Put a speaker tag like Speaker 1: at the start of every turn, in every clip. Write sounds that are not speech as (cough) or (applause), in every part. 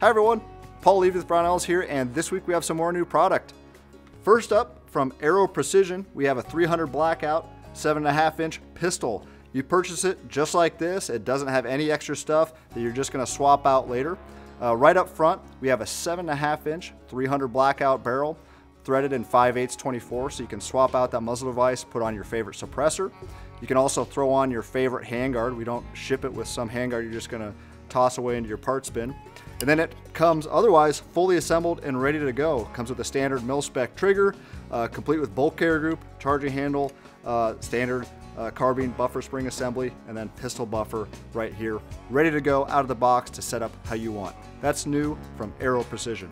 Speaker 1: Hi everyone, Paul Levy with Brownells here, and this week we have some more new product. First up, from Aero Precision, we have a 300 blackout, 7.5 inch pistol. You purchase it just like this, it doesn't have any extra stuff that you're just gonna swap out later. Uh, right up front, we have a 7.5 inch, 300 blackout barrel, threaded in 5 8 24, so you can swap out that muzzle device, put on your favorite suppressor. You can also throw on your favorite handguard. We don't ship it with some handguard you're just gonna toss away into your parts bin. And then it comes otherwise fully assembled and ready to go. Comes with a standard mil-spec trigger, uh, complete with bolt carrier group, charging handle, uh, standard uh, carbine buffer spring assembly, and then pistol buffer right here, ready to go out of the box to set up how you want. That's new from Aero Precision.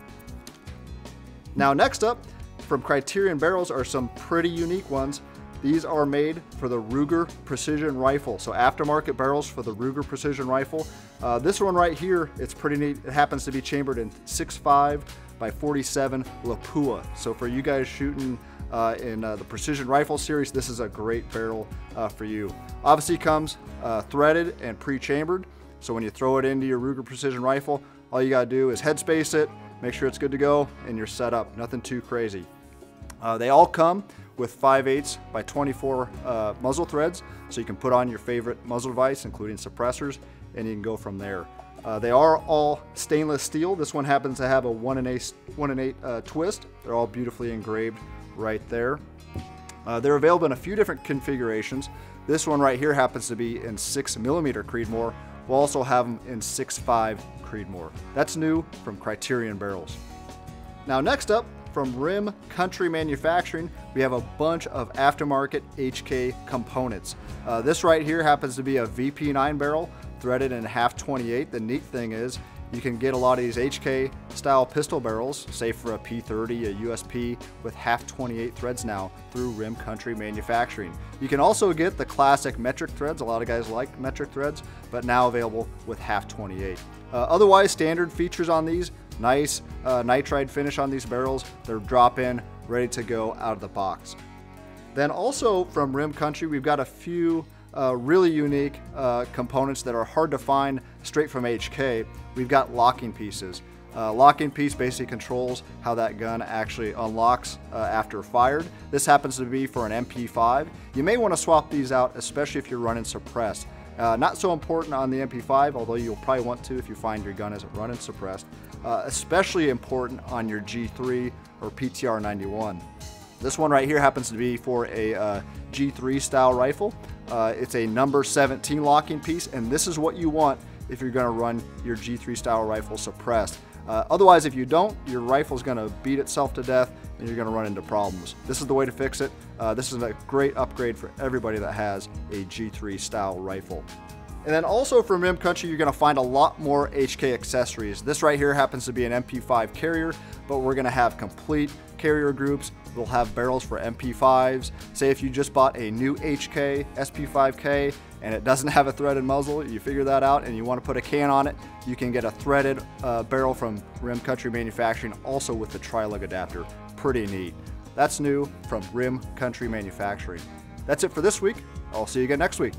Speaker 1: Now next up, from Criterion Barrels are some pretty unique ones. These are made for the Ruger Precision Rifle. So aftermarket barrels for the Ruger Precision Rifle. Uh, this one right here, it's pretty neat. It happens to be chambered in 6.5 by 47 Lapua. So for you guys shooting uh, in uh, the Precision Rifle series, this is a great barrel uh, for you. Obviously comes uh, threaded and pre-chambered. So when you throw it into your Ruger Precision Rifle, all you gotta do is headspace it, make sure it's good to go, and you're set up. Nothing too crazy. Uh, they all come with 5 8 by 24 uh, muzzle threads, so you can put on your favorite muzzle device, including suppressors, and you can go from there. Uh, they are all stainless steel. This one happens to have a 1 and 8, one and eight uh, twist. They're all beautifully engraved right there. Uh, they're available in a few different configurations. This one right here happens to be in 6 millimeter Creedmoor. We'll also have them in 6.5 Creedmoor. That's new from Criterion Barrels. Now next up, from Rim Country Manufacturing, we have a bunch of aftermarket HK components. Uh, this right here happens to be a VP9 barrel threaded in half 28. The neat thing is you can get a lot of these HK style pistol barrels, say for a P30, a USP, with half 28 threads now through Rim Country Manufacturing. You can also get the classic metric threads. A lot of guys like metric threads, but now available with half 28. Uh, otherwise, standard features on these Nice uh, nitride finish on these barrels. They're drop in, ready to go out of the box. Then also from Rim Country, we've got a few uh, really unique uh, components that are hard to find straight from HK. We've got locking pieces. Uh, locking piece basically controls how that gun actually unlocks uh, after fired. This happens to be for an MP5. You may want to swap these out, especially if you're running suppressed. Uh, not so important on the MP5, although you'll probably want to if you find your gun isn't running suppressed. Uh, especially important on your G3 or PTR 91. This one right here happens to be for a uh, G3 style rifle. Uh, it's a number 17 locking piece, and this is what you want if you're gonna run your G3 style rifle suppressed. Uh, otherwise, if you don't, your rifle's gonna beat itself to death and you're gonna run into problems. This is the way to fix it. Uh, this is a great upgrade for everybody that has a G3 style rifle. And then also from Rim Country, you're gonna find a lot more HK accessories. This right here happens to be an MP5 carrier, but we're gonna have complete carrier groups. We'll have barrels for MP5s. Say if you just bought a new HK SP5K and it doesn't (laughs) have a threaded muzzle, you figure that out and you wanna put a can on it, you can get a threaded uh, barrel from Rim Country Manufacturing, also with the tri-lug adapter. Pretty neat. That's new from Rim Country Manufacturing. That's it for this week. I'll see you again next week.